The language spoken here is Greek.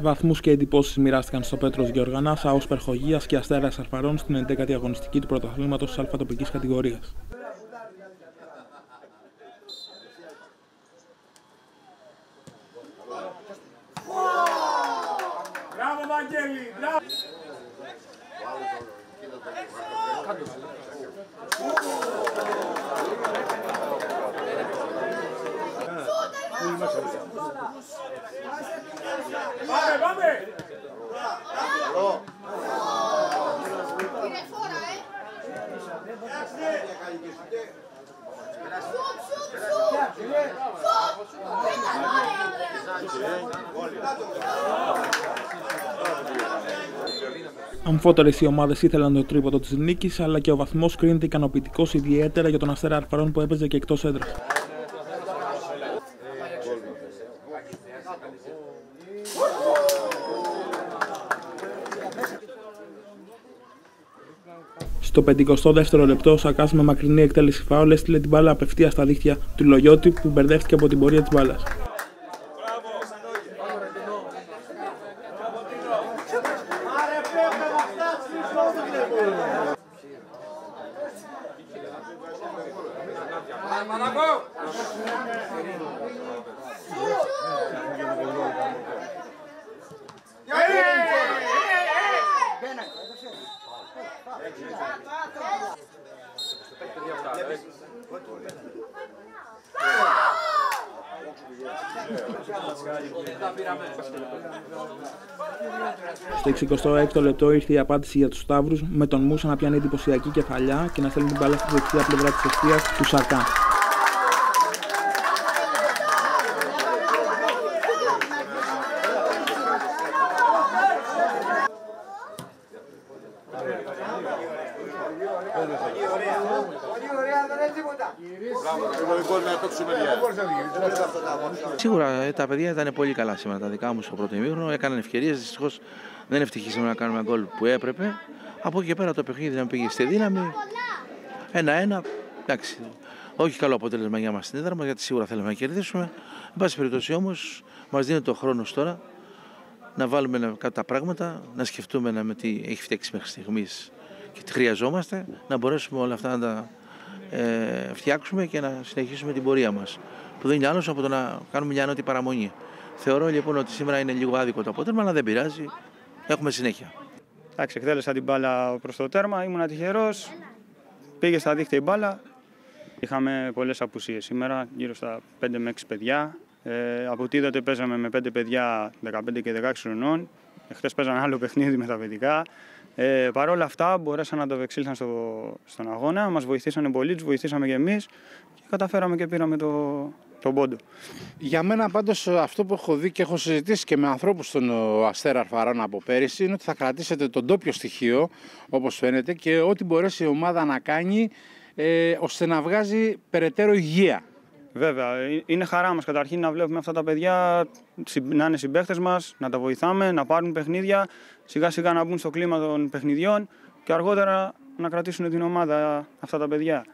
Βαθμούς και εντυπώσεις μοιράστηκαν στο Πέτρος Γεωργανάς, ΑΟ Περχογίας και Αστέρας Αρφαρών στην 11η αγωνιστική του πρωταθλήματος της αλφατοπικής κατηγορίας. Μπράβο Βαγγέλη, μπράβο! Vamos, vamos! Αμφότερε οι ομάδες ήθελαν το τρίποντο της νίκης, αλλά και ο βαθμός κρίνεται ικανοποιητικός ιδιαίτερα για τον Αστέρα Αρφαρών που έπαιζε και εκτός έδρας. Στο 52ο λεπτό, ο Σακάς με μακρινή εκτέλεση φάουλ έστειλε την μπάλα απευθείας στα δίχτυα του Λογιώτη που μπερδεύτηκε από την πορεία της μπάλας. Στο 66ο λεπτό ήρθε η απάντηση για τους Σταύρους με τον Μούσα να πιάνει εντυπωσιακή κεφαλιά και να στέλνει την μπάλα στη δεξιά πλευρά της ευθεία του Σακά. Σίγουρα ε, τα παιδιά ήταν πολύ καλά σήμερα τα δικά μου στο πρώτο ημίχρονο. Έκαναν ευκαιρίες. Δυστυχώς δεν ευτυχήσαμε να κάνουμε γκολ που έπρεπε. Από εκεί και πέρα το παιχνίδι να πήγε στη δύναμη. Ένα-ένα. Εντάξει. Όχι καλό αποτέλεσμα για μας στην έδρα μα γιατί σίγουρα θέλουμε να κερδίσουμε. Εν πάση περιπτώσει όμως μας δίνει το χρόνος τώρα να βάλουμε κάποια τα πράγματα, να σκεφτούμε να με τι έχει φτιάξει μέχρι στιγμής και τι χρειαζόμαστε, να μπορέσουμε όλα αυτά να τα ε, φτιάξουμε και να συνεχίσουμε την πορεία μας. Που δεν είναι άλλος από το να κάνουμε μια νότη παραμονή. Θεωρώ λοιπόν ότι σήμερα είναι λίγο άδικο το αποτέλεσμα, αλλά δεν πειράζει. Έχουμε συνέχεια. Εντάξει, εκτέλεσα την μπάλα προς το τέρμα, ήμουν τυχερός. Πήγε στα δίχτυα η μπάλα. Είχαμε πολλές απουσίες σήμερα, γύρω στα 5 με 6 παιδιά. Ε, από τότε παίζαμε με 5 παιδιά 15 και 16 χρονών. Χθε παίζαμε άλλο παιχνίδι με τα παιδικά. Ε, Παρ' όλα αυτά μπορέσαν να το ευεξήλθαν στο, στον αγώνα, μας βοηθήσανε πολύ, τους βοηθήσαμε και εμείς και καταφέραμε και πήραμε το, τον πόντο. Για μένα πάντως αυτό που έχω δει και έχω συζητήσει και με ανθρώπους στον Αστέρα Αρφαρών από πέρυσι είναι ότι θα κρατήσετε τον τόπιο στοιχείο όπως φαίνεται και ό,τι μπορέσει η ομάδα να κάνει ε, ώστε να βγάζει περαιτέρω υγεία. Βέβαια, ε, είναι χαρά μας καταρχήν να βλέπουμε αυτά τα παιδιά να είναι συμπαίχτες μας, να τα βοηθάμε, να πάρουν παιχνίδια, σιγά σιγά να μπουν στο κλίμα των παιχνιδιών και αργότερα να κρατήσουν την ομάδα αυτά τα παιδιά.